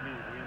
Follow